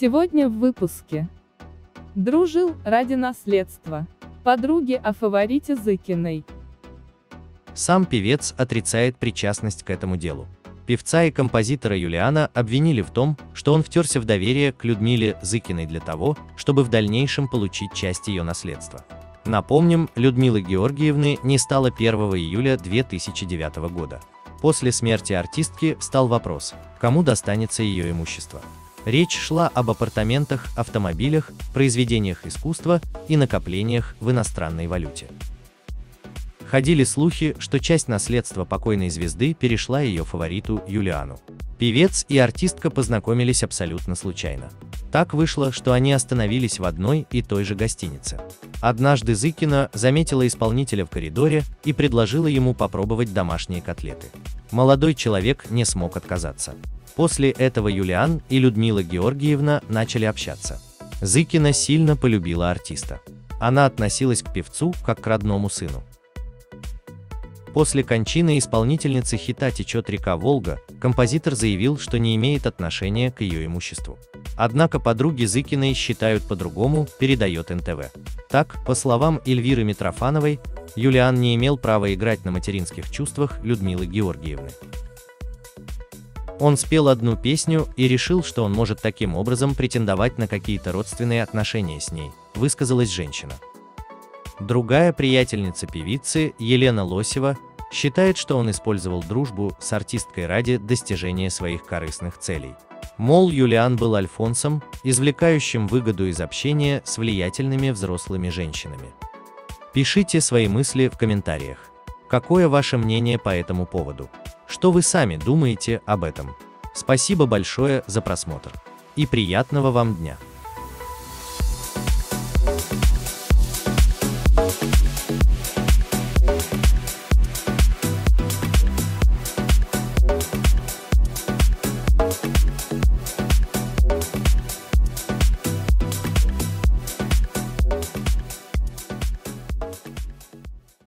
Сегодня в выпуске. Дружил ради наследства. Подруги о фаворите Зыкиной. Сам певец отрицает причастность к этому делу. Певца и композитора Юлиана обвинили в том, что он втерся в доверие к Людмиле Зыкиной для того, чтобы в дальнейшем получить часть ее наследства. Напомним, Людмилы Георгиевны не стало 1 июля 2009 года. После смерти артистки встал вопрос, кому достанется ее имущество. Речь шла об апартаментах, автомобилях, произведениях искусства и накоплениях в иностранной валюте. Ходили слухи, что часть наследства покойной звезды перешла ее фавориту Юлиану. Певец и артистка познакомились абсолютно случайно. Так вышло, что они остановились в одной и той же гостинице. Однажды Зыкина заметила исполнителя в коридоре и предложила ему попробовать домашние котлеты. Молодой человек не смог отказаться. После этого Юлиан и Людмила Георгиевна начали общаться. Зыкина сильно полюбила артиста. Она относилась к певцу как к родному сыну. После кончины исполнительницы хита «Течет река Волга» композитор заявил, что не имеет отношения к ее имуществу. Однако подруги Зыкиной считают по-другому, передает НТВ. Так, по словам Эльвиры Митрофановой, Юлиан не имел права играть на материнских чувствах Людмилы Георгиевны. Он спел одну песню и решил, что он может таким образом претендовать на какие-то родственные отношения с ней, высказалась женщина. Другая приятельница певицы, Елена Лосева, считает, что он использовал дружбу с артисткой ради достижения своих корыстных целей. Мол, Юлиан был альфонсом, извлекающим выгоду из общения с влиятельными взрослыми женщинами. Пишите свои мысли в комментариях. Какое ваше мнение по этому поводу? Что вы сами думаете об этом? Спасибо большое за просмотр. И приятного вам дня!